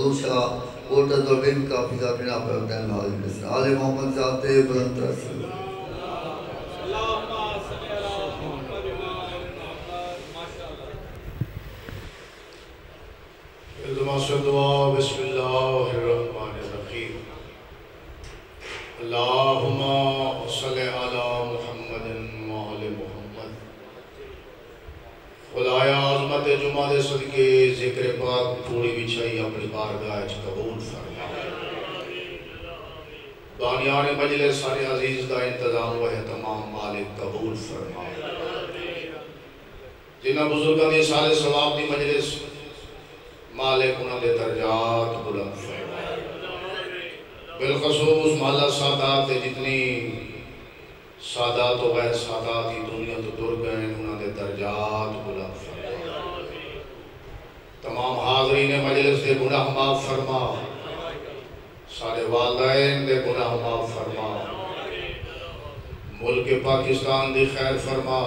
दूसरा कोटा दुर्बिन का फिजा बिना हाजिर आले मोहम्मद जाते बुलंद रसूल बिस्मिल्लाहिर्रहमानिर्रहीम अल्लाहुम्मा सल्लि अला मुहम्मदिन व आलि मुहम्मद खुदाया अज़मत जुमा दे सदके पूरी बिछाई अपनी बारगाह कबूल फरमा। बानियान मजलिस सारे अज़ीज़ दा इंतज़ाम व तमाम मालिक कबूल फरमा। जिन्हां बुजुर्गां दी सारे सवाब दी मजलिस, मालिक उन्होंने दर्जात बुलंद फरमाए बिलखसूस माला सादात जितनी सादात गैर सादात ही दुनिया तो दुर गए उन्होंने दर्जात बुलंद फरमाए तमाम हाजरीन मजलिस के गुनाह माफ़ फरमा। सारे वालदैन के गुनाह माफ़ फरमा। मुल्क पाकिस्तान की खैर फरमा।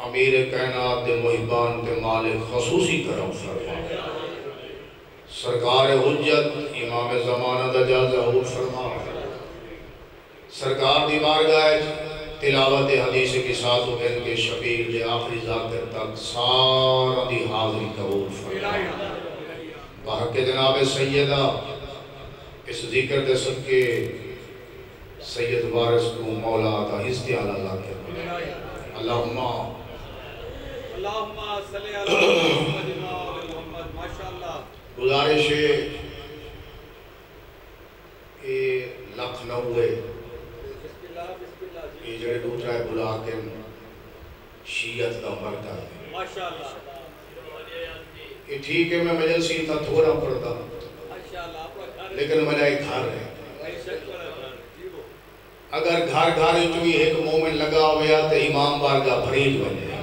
अमीर कायनात दे मुहिबान के मालिक खसूसी करम फरमा। सरकार हुज्जत इमाम ज़माना दा जाज़ा हूर फरमा। सरकार दी बारगाह तिलावत हदीस के साथ दिन के शबीर के आखिरी जाकर तक सारा दी हाजिरी कबूल फरमा बाहक जनाब सैयदा इस ज़िक्र दे सदके सैयद वारिस को मौला दा इस्तियाला अल्लाह के अल्लाहुम्मा गुजारिश है कि लखनऊ है ये जड़े दूसरा है बुला के शीयत का मरता है ये ठीक है मैं मजलसी था थोड़ा पढ़ता लेकिन मेरा एक घर है। अगर घर घर चुई एक मोमेंट लगा हुआ तो इमाम बारगाह फरीद बन जाए।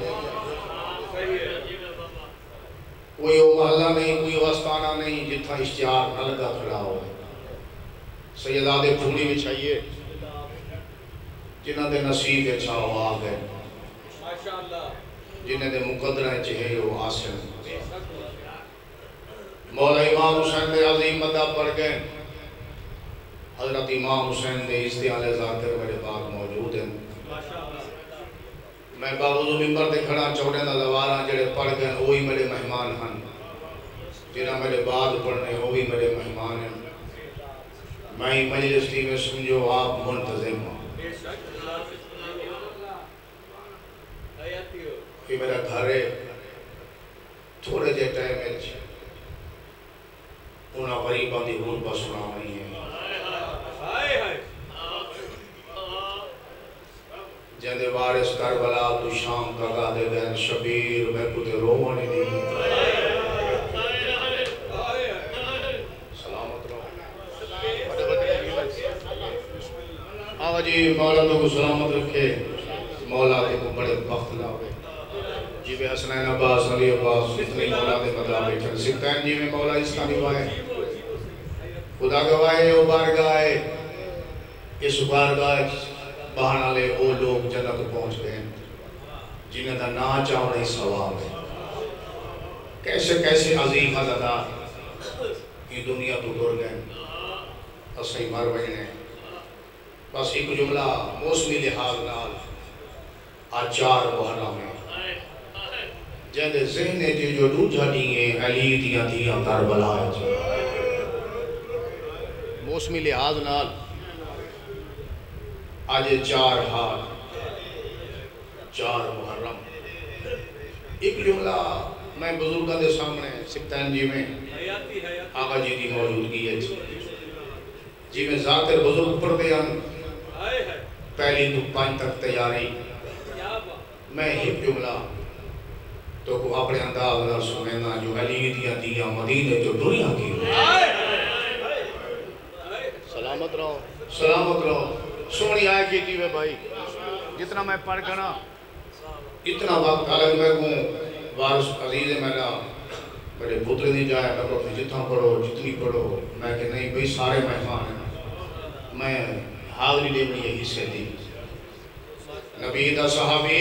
कोई वो महल्ला नहीं कोई वस्ताना नहीं जिथा इश्तिहार न लगा खड़ा हो। सैयदा दे फूली बिछाइए जिन्हों के नसीब अच्छा हो आ गए। जिन्हें दे मुकदर च है वो हासिल मौला इमाम हुसैन दे अजीम मदा पढ़ गए हज़रत इमाम हुसैन दे इस्तियाले जाकर मेरे पास मौजूद हैं। मैं बाबू मिंबर ते खड़ा चौड़े का लवारा जेड़े पढ़ गए वो ही मेरे मेहमान हैं। जिन्हें मेरे बाद पढ़ने वो भी मेरे मेहमान हैं। मैं ही मजलिस में समझो आप मुंतजिम हो। ये मेरा घर है। थोड़े जे टाइम उन्हें गरीबों की हूँ पर सुनावनी है। जंदे वारिस करबला, तू शाम कगा दे गए शबीर, मैं कुछ रोवन ही नहीं। सलामत रहो। आओ जी, मौला तो सलामत रखे। मौला के को बड़े वक्त लावे। जिवे हसनैन अब्बास अली अब्बास, इतनी मौला के सिकैन जी में मौला इसका निभाए खुदा गवाए, ओ बारगाह इस बारगाह बहाना ले वो लोग जन्नत पहुँच गए। जिन्हें का ना ही सवाल है। कैसे कैसे अजीम अदा ये दुनिया तो टुर गए। असई मर बजने। बस एक जुमला मौसमी लिहाज नाल आचार मुहर्रम है जंदे ज़हने जो दूजा ॾींहं अली दियाँ दियाँ करबला मौसमी लिहाज नाल आज चार हाल चार मुहर्रम। एक जुमला मैं बुज़ुर्गों के सामने सिकतैन जी में आगा जी की मौजूदगी है जी। में जाकर बुज़ुर्ग पढ़ते हैं, पहली तो पाँच तक तैयारी। मैं एक जुमला तो अपने अंदाज ना जो अली दिया मदीने, जो दुनिया की सलामत रहो सलामत रहो। सोनी आय की थी भाई? जितना मैं पढ़ गना इतना वक्त अलग मैं हूँ। वारस अज़ीज़ है मेरा मेरे पुत्र नहीं जाए मैं को जितना पढ़ो, जितनी पढ़ो। मैं कि नहीं, भाई, सारे मेहमान हैं। मैं हाजरी देनी है हिस्से दी नबी का सहाबी,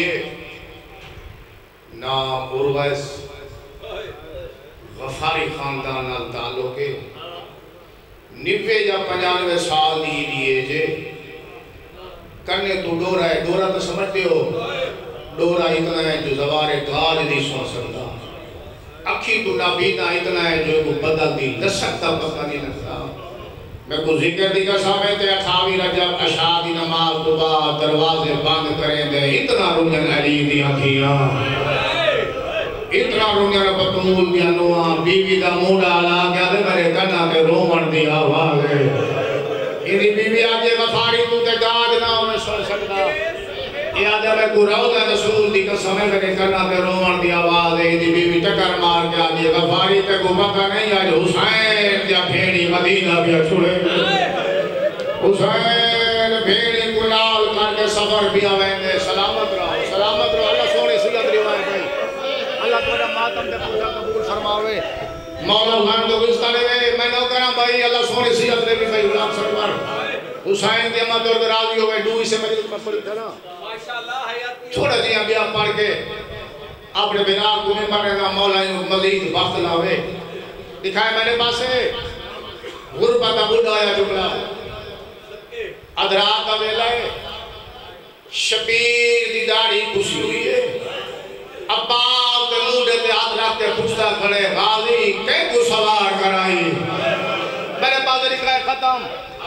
नाम उर्वैस गफारी खानदान ताल्लुक है। निवे या पंजानवे साल दी दिए जे। करने तो डोरा है, डोरा तो समझते हो। डोरा इतना है जो जवारे गाज नहीं सुन सकता। अखी तो नाबीना इतना है जो को बदलती दशक का पता नहीं लगता। मैं को ज़िक्र दी का समय ते अठावी रजब अशा दी नमाज़ बाद दरवाजे बंद करें दे, इतना रुंजन अली दी अखियाँ इतना रुंजन बतूल दी अनुआ बीवी दा मुंडा ला गया ते मेरे कन्ना ते रोवण दी आवाज़ है इदी बीवी आजे वफारी तू ते गाज ना होवे सुन सकदा याद है मैं गुराउदा रसूल दी कसम है मेरे कन्ना पे रोवण दी आवाज़ है दी बीवी टक्कर मार के आजी गफारी ते को पता नहीं आज हुसैन या भेड़ी मदीना भी छुड़े हुसैन भेड़ी कुलाल करके सफ़र भी आवेंगे सलामत रहो सलामत रहो तुम्हारा मातम दे पूजा कबूल फरमावे। मौला खान तो गुस्सा ले मैं नो करा भाई अल्लाह सोने सियत दे भी भाई गुलाम सरवर हुसैन दे अम्मा दर्द राज़ी होवे डूई से मेरी कपड़ी था ना। थोड़ा जिया ब्याह पढ़ के अपने बिना गुने मरने का मौला मजीद वक्त लावे। दिखाए मेरे पास। गुरबत का बुढ़ा आया जुमला अधरात का वेला है। शबीर दी दाढ़ी खुशी हुई है। के के पूछता खड़े गाजी के को सवार कराई। मेरे पास लिखा है खत्म।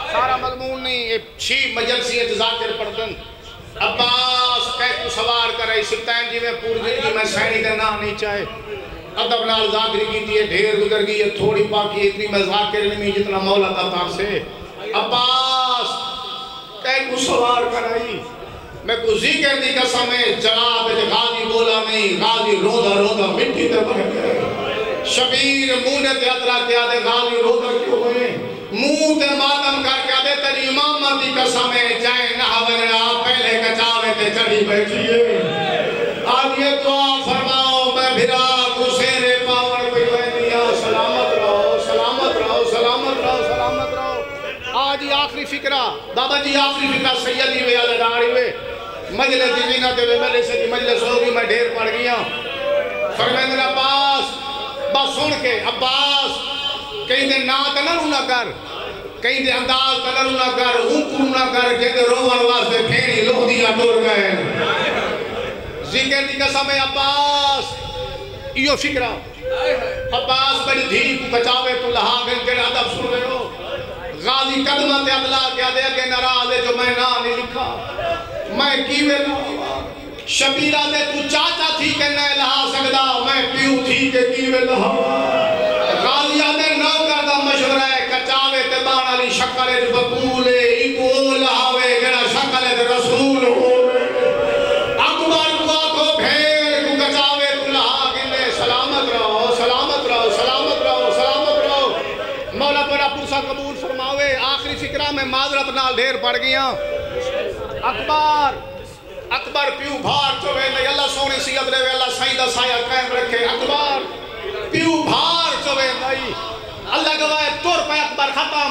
सारा मजमून नहीं, ये छी मजलसी जाकिर पढ़दन अब्बास कह को सवार करे सुल्तान जी, में पूरी ज़िंदगी में सैनी का नाम नहीं चाहे। अदब नाल जाकिर की थी ढेर गुजर गई है, थोड़ी बाकी इतनी मैं जाकिर नहीं जितना मौला का तार से। अब्बास कह को सवार कराई। मैं को ज़िक्र दी कसम है जनाब गाजी बोला नहीं गाजी रोदा रोदा मिट्टी ते बह गए शबीर मुँह ने यात्रा किया दे गाजी रोदा क्यों हुए मुँह ते मातम कर क्या दे, तेरी इमामत दी कसम है चाहे ना वगैरह पहले कचावे ते चढ़ी बैठी है। आज ये दुआ फरमाओ, मैं भिरा कुसेरे पावन कोई वैनिया सलामत रहो सलामत रहो सलामत रहो सलामत रहो। आज आखिरी फिक्रा बाबा जी आखिरी फिक्रा सैयद ही वे अल्लाह वे। मजले दी जीना ते मेरे से मजलिस होगी मैं ढेर पड़ गया फरमाया अब्बास, बस सुन के, अब्बास कहीं दे ना तो ना रूना कर कहीं दे अंदाज तो ना रूना कर हुकुम ना कर के दे रोवन वास्ते फेरी लोदिया टुर गए ज़िक्र दी कसम है, अब्बास इयो फिक्रा अब्बास बड़ी धीरी को बचावे तो लहा गन के अदब सुन हो। गाजी कदम ते अदला क्या दे के नाराज़ है जो मैं ना नहीं लिखा। मैं कीवे शबीरा दे तू चाचा थी के न लहा सकदा, मैं पीऊ थी के कीवे लहा गाजिया दे नौकर दा मशवरा है, कचावे ते बाण वाली शक्ल च बकूल है इको लहावे, जेड़ा शक्ल ते रसूल होवे। अकबर को को भेड़ को कचावे, तू लहा गिने सलामत रहो सलामत रहो सलामत रहो सलामत रहो। मौला तेरा पुरसा कबूल फरमावे, आखिरी फिक्रा में माजरत नाल ढेर पड़ गया। अकबर अकबर प्यू भार चो वेले अल्लाह सोने सियत रे अल्लाह साईं दा साया कायम रखे। अकबर प्यू भार चो वे नहीं, अल्लाह गवाए तुर पे अकबर खत्म।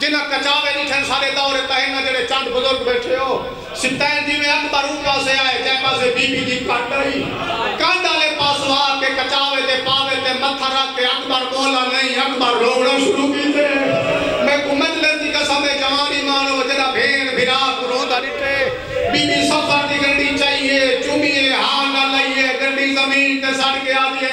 जिना कचावे निठन सारे दौरे तहना जेड़े चंद बुज़ुर्ग बैठे हो। सितैन जी में अकबर ऊ पासे आए जै पासे बीबी दी काट रही। कांड वाले पास वा के कचावे ते, पावे ते, मत्था रख के अकबर बोला, नहीं, अकबर रोना शुरू कीते मैं कुमत लेन दी कसम है प्रोजेक्ट है बीवी सब शादी करनी चाहिए, चूमिए, हार ना लाइए गंदी ज़मीन के सड़के आदि